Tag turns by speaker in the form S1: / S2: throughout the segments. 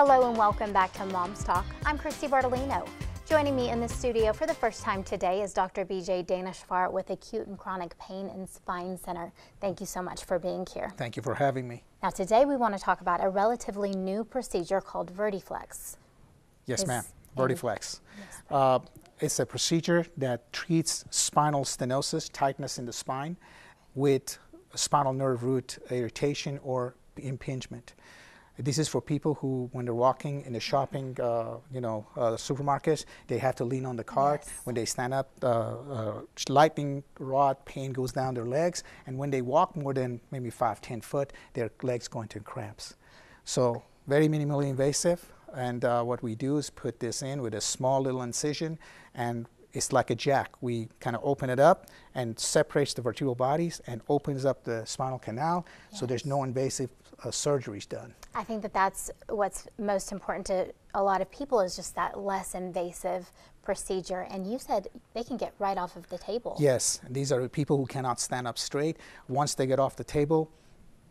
S1: Hello and welcome back to Mom's Talk. I'm Christy Bartolino. Joining me in the studio for the first time today is Dr. BJ Daneshvar with Acute and Chronic Pain and Spine Center. Thank you so much for being here.
S2: Thank you for having me.
S1: Now today we want to talk about a relatively new procedure called Vertiflex.
S2: Yes, ma'am. Vertiflex. Yes. Uh, it's a procedure that treats spinal stenosis, tightness in the spine, with spinal nerve root irritation or impingement. This is for people who, when they're walking in the shopping, uh, you know, uh, supermarkets, they have to lean on the cart. Yes. When they stand up, uh, uh, lightning rod pain goes down their legs, and when they walk more than maybe five, ten foot, their legs go into cramps. So very minimally invasive, and uh, what we do is put this in with a small little incision, and it's like a jack. We kind of open it up and separates the vertebral bodies and opens up the spinal canal, yes. so there's no invasive uh, surgeries done.
S1: I think that that's what's most important to a lot of people is just that less invasive procedure. And you said they can get right off of the table.
S2: Yes, these are people who cannot stand up straight. Once they get off the table,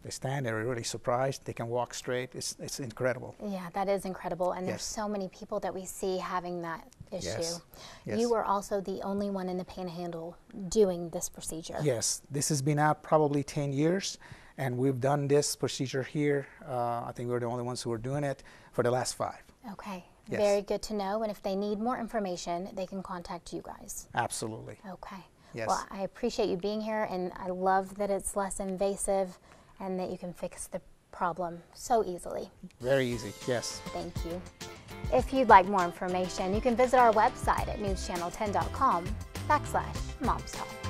S2: they stand, they're really surprised. They can walk straight. It's, it's incredible.
S1: Yeah, that is incredible. And yes. there's so many people that we see having that issue.
S2: Yes.
S1: Yes. You were also the only one in the panhandle doing this procedure.
S2: Yes, this has been out probably 10 years. And we've done this procedure here. Uh, I think we're the only ones who are doing it for the last five.
S1: Okay. Yes. Very good to know. And if they need more information, they can contact you guys.
S2: Absolutely.
S1: Okay.
S2: Yes.
S1: Well, I appreciate you being here, and I love that it's less invasive and that you can fix the problem so easily.
S2: Very easy, yes.
S1: Thank you. If you'd like more information, you can visit our website at newschannel10.com backslash momstalk.